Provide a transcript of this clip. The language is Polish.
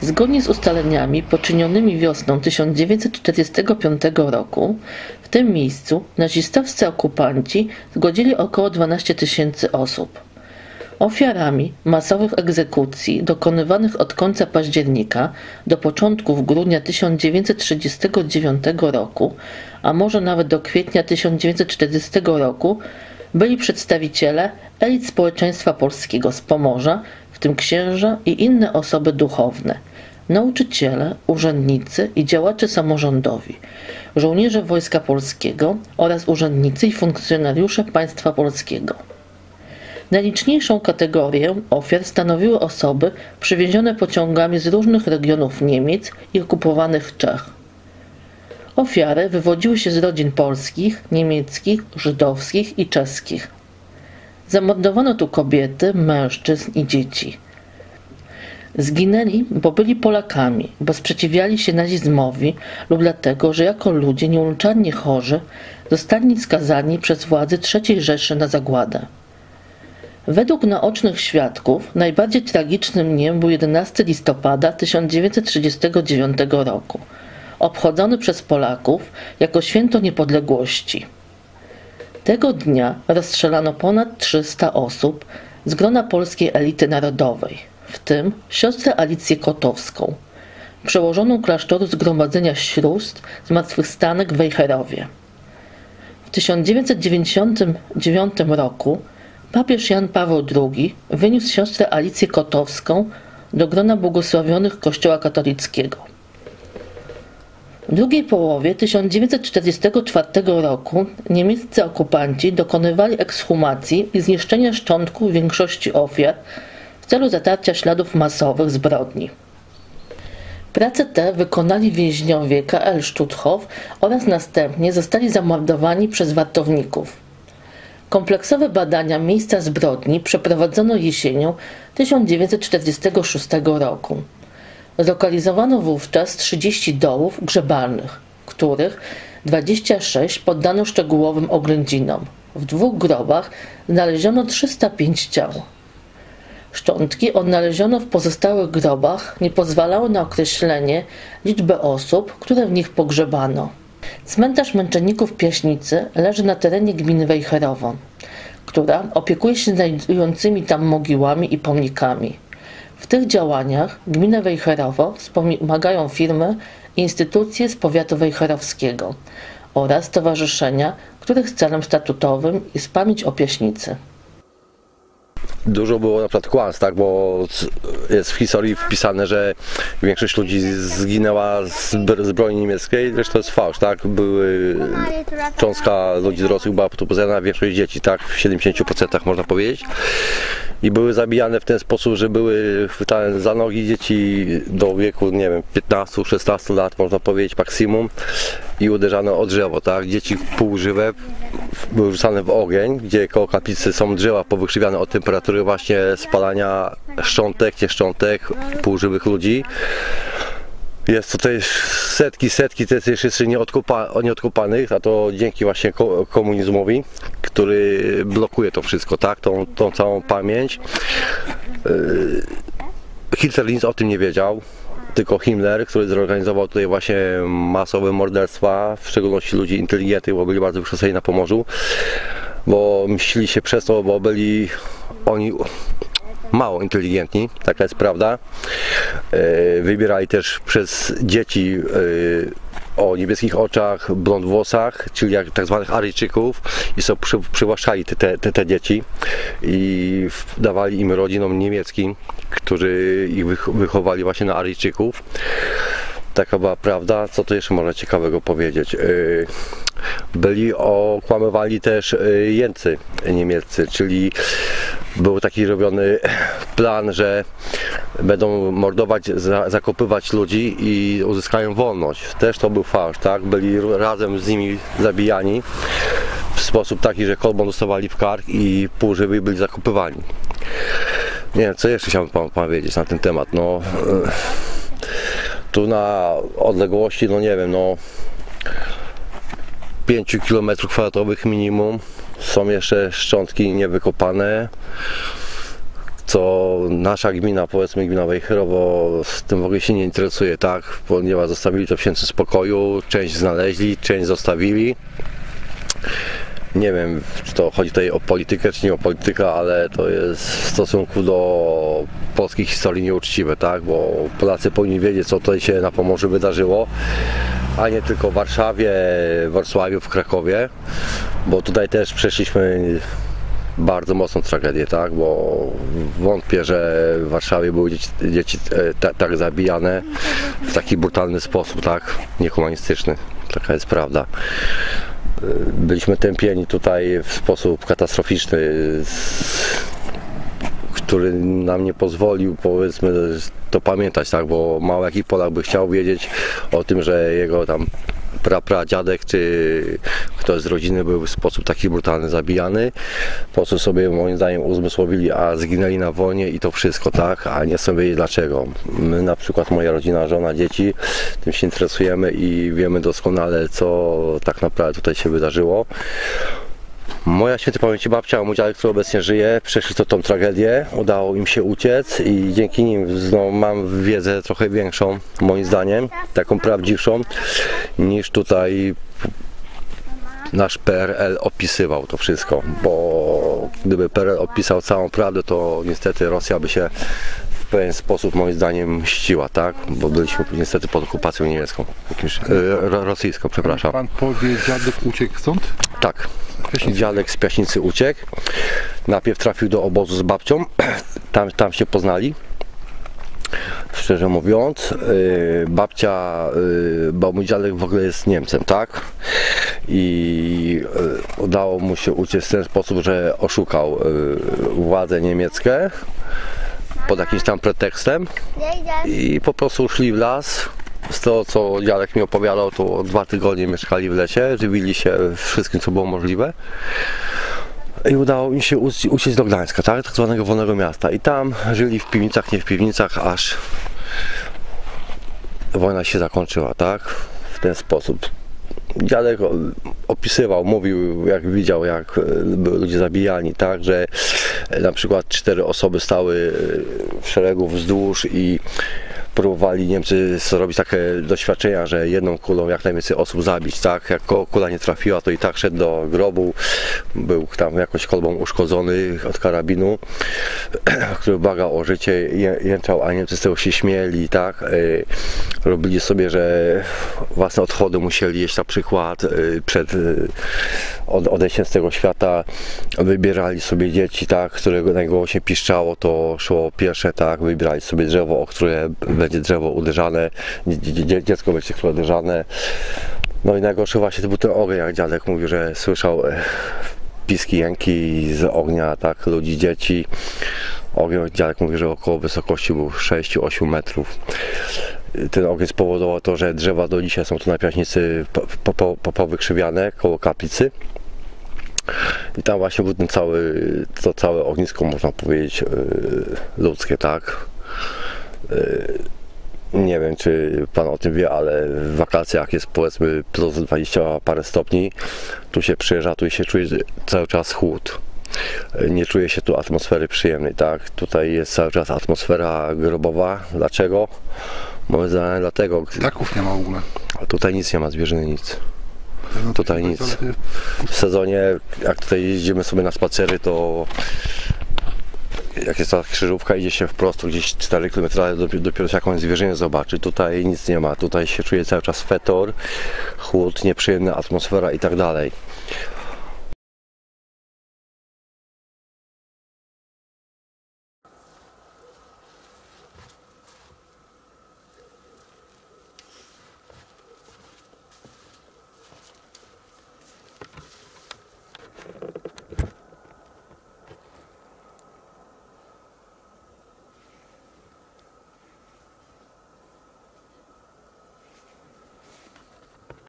Zgodnie z ustaleniami poczynionymi wiosną 1945 roku w tym miejscu nazistowscy okupanci zgodzili około 12 tysięcy osób. Ofiarami masowych egzekucji dokonywanych od końca października do początków grudnia 1939 roku, a może nawet do kwietnia 1940 roku, byli przedstawiciele elit społeczeństwa polskiego z Pomorza, w tym księża i inne osoby duchowne, nauczyciele, urzędnicy i działacze samorządowi, żołnierze Wojska Polskiego oraz urzędnicy i funkcjonariusze państwa polskiego. Najliczniejszą kategorię ofiar stanowiły osoby przywiezione pociągami z różnych regionów Niemiec i okupowanych Czech. Ofiary wywodziły się z rodzin polskich, niemieckich, żydowskich i czeskich. Zamordowano tu kobiety, mężczyzn i dzieci. Zginęli, bo byli Polakami, bo sprzeciwiali się nazizmowi lub dlatego, że jako ludzie nieuleczalnie chorzy zostali skazani przez władze III Rzeszy na zagładę. Według naocznych świadków najbardziej tragicznym dniem był 11 listopada 1939 roku, obchodzony przez Polaków jako święto niepodległości. Tego dnia rozstrzelano ponad 300 osób z grona polskiej elity narodowej, w tym siostrę Alicję Kotowską, przełożoną klasztoru Zgromadzenia Śróst Zmartwychwstanek w Wejherowie. W 1999 roku Papież Jan Paweł II wyniósł siostrę Alicję Kotowską do grona błogosławionych Kościoła katolickiego. W drugiej połowie 1944 roku niemieccy okupanci dokonywali ekshumacji i zniszczenia szczątków większości ofiar w celu zatarcia śladów masowych zbrodni. Prace te wykonali więźniowie KL Stutthof oraz następnie zostali zamordowani przez wartowników. Kompleksowe badania miejsca zbrodni przeprowadzono jesienią 1946 roku. Zlokalizowano wówczas 30 dołów grzebalnych, których 26 poddano szczegółowym oględzinom. W dwóch grobach znaleziono 305 ciał. Szczątki odnaleziono w pozostałych grobach nie pozwalały na określenie liczby osób, które w nich pogrzebano. Cmentarz męczenników Piaśnicy leży na terenie gminy Wejherowo, która opiekuje się znajdującymi tam mogiłami i pomnikami. W tych działaniach gminę Wejherowo wspomagają firmy i instytucje z powiatu wejherowskiego oraz stowarzyszenia, których celem statutowym jest pamięć o Piaśnicy dużo było na przykład kłamstw, tak, bo jest w historii wpisane, że większość ludzi zginęła z, broni niemieckiej, zresztą to jest fałsz, tak, były, cząstka ludzi dorosłych była potwierdzona, większość dzieci, tak, w 70% można powiedzieć i były zabijane w ten sposób, że były chwytane za nogi dzieci do wieku, nie wiem, 15-16 lat, można powiedzieć, maksimum i uderzane o drzewo, tak? Dzieci półżywe były rzucane w ogień, gdzie koło kaplicy są drzewa powykrzywiane od temperatury właśnie spalania szczątek, nie szczątek, półżywych ludzi. Jest tutaj setki, setki też jeszcze nieodkupa, nieodkupanych, a to dzięki właśnie komunizmowi, który blokuje to wszystko, tak, tą, tą całą pamięć. Yy, Hitler nic o tym nie wiedział, tylko Himmler, który zorganizował tutaj właśnie masowe morderstwa, w szczególności ludzi inteligentnych, bo byli bardzo wykształceni na Pomorzu, bo myśleli się przez to, bo byli oni mało inteligentni, taka jest prawda. E, wybierali też przez dzieci e, o niebieskich oczach, blond włosach, czyli jak tak zwanych Aryjczyków i przy, przywłaszczali te, te, te dzieci i dawali im rodzinom niemieckim, którzy ich wychowali właśnie na Aryjczyków. Taka była prawda. Co tu jeszcze można ciekawego powiedzieć? E, byli okłamywali też Jęcy niemieccy, czyli był taki robiony plan, że będą mordować, zakopywać ludzi i uzyskają wolność. Też to był fałsz, tak? Byli razem z nimi zabijani w sposób taki, że kolbą dostawali w kark i półżywi byli zakopywani. Nie wiem, co jeszcze chciałbym pan powiedzieć na ten temat. No, e, tu na odległości, no nie wiem, no 5 km kwadratowych minimum są jeszcze szczątki niewykopane. co nasza gmina, powiedzmy gmina Wejherowo z tym w ogóle się nie interesuje, tak, ponieważ zostawili to w świętym spokoju, część znaleźli, część zostawili. Nie wiem, czy to chodzi tutaj o politykę, czy nie o politykę, ale to jest w stosunku do polskiej historii nieuczciwe, tak? Bo Polacy powinni wiedzieć, co tutaj się na Pomorzu wydarzyło, a nie tylko w Warszawie, Wrocławiu, w Krakowie, bo tutaj też przeszliśmy bardzo mocną tragedię, tak? Bo wątpię, że w Warszawie były dzieci, dzieci e, ta, tak zabijane w taki brutalny sposób, tak? Niehumanistyczny. Taka jest prawda byliśmy tępieni tutaj w sposób katastroficzny, który nam nie pozwolił, powiedzmy, to pamiętać, tak, bo mało jaki Polak by chciał wiedzieć o tym, że jego tam pra, pra dziadek czy ktoś z rodziny był w sposób taki brutalny zabijany, po co sobie moim zdaniem uzmysłowili, a zginęli na wojnie i to wszystko, tak, a nie sobie dlaczego. My na przykład, moja rodzina, żona, dzieci, tym się interesujemy i wiemy doskonale, co tak naprawdę tutaj się wydarzyło. Moja świętej pamięci babcia, mój dziadek, który obecnie żyje, przeszli to tą tragedię, udało im się uciec i dzięki nim no, mam wiedzę trochę większą, moim zdaniem, taką prawdziwszą, niż tutaj nasz PRL opisywał to wszystko, bo gdyby PRL opisał całą prawdę, to niestety Rosja by się w pewien sposób moim zdaniem mściła, tak? Bo byliśmy niestety pod okupacją niemiecką, jakimś, e, ro- rosyjską, przepraszam. Pan powie, dziadek uciekł stąd? Tak. Piaśnicy. Dziadek z Piaśnicy uciekł. Najpierw trafił do obozu z babcią. Tam, tam się poznali. Szczerze mówiąc, yy, babcia, yy, bo mój dziadek w ogóle jest Niemcem, tak? I yy, udało mu się uciec w ten sposób, że oszukał yy, władze niemieckie pod jakimś tam pretekstem i po prostu szli w las. Z tego co dziadek mi opowiadał, to dwa tygodnie mieszkali w lesie, żywili się wszystkim co było możliwe. I udało im się uci- uciec do Gdańska, tak? tak zwanego wolnego miasta. I tam żyli w piwnicach, nie w piwnicach, aż wojna się zakończyła, tak? W ten sposób. Dziadek opisywał, mówił, jak widział, jak e, ludzie zabijani, tak, że e, na przykład cztery osoby stały e, w szeregu wzdłuż i próbowali Niemcy zrobić takie doświadczenia, że jedną kulą jak najwięcej osób zabić, tak? Jak kula nie trafiła, to i tak szedł do grobu, był tam jakoś kolbą uszkodzony od karabinu, który błagał o życie, jęczał, a Niemcy z tego się śmieli, tak? Y, Robili sobie, że własne odchody musieli jeść na przykład y, przed y, od- odejściem z tego świata, wybierali sobie dzieci, tak? Którego najgłośniej piszczało, to szło pierwsze, tak? Wybierali sobie drzewo, o które będzie drzewo uderzane, dzie- dzie- dziecko będzie które uderzane. No i najgorszy właśnie to był ten ogień, jak dziadek mówił, że słyszał e, piski, jęki z ognia, tak, ludzi, dzieci. Ogień, dziadek mówi, że około wysokości był 6-8 metrów. Ten ogień spowodował to, że drzewa do dzisiaj są tu na Piaśnicy po, po, po, po, powykrzywiane koło kaplicy. I tam właśnie był ten cały, to całe ognisko, można powiedzieć, yy, ludzkie, tak. Nie wiem, czy Pan o tym wie, ale w wakacjach jest powiedzmy plus 20 parę stopni. Tu się przyjeżdża, tu się czuje cały czas chłód. Nie czuje się tu atmosfery przyjemnej, tak? Tutaj jest cały czas atmosfera grobowa. Dlaczego? Moim zdaniem dlatego. Ptaków nie ma w ogóle. Tutaj nic nie ma, zwierzyny nic. Tutaj nic. W sezonie, jak tutaj jeździmy sobie na spacery, to jak jest ta krzyżówka, idzie się wprost gdzieś 4 km, dopiero, dopiero się jakąś zwierzynę zobaczy. Tutaj nic nie ma. Tutaj się czuje cały czas fetor, chłód, nieprzyjemna atmosfera i tak dalej.